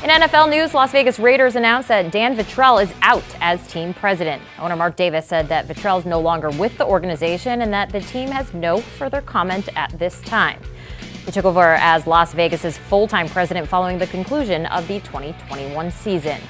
In NFL news, Las Vegas Raiders announced that Dan Ventrelle is out as team president. Owner Mark Davis said that Ventrelle is no longer with the organization and that the team has no further comment at this time. He took over as Las Vegas's full-time president following the conclusion of the 2021 season.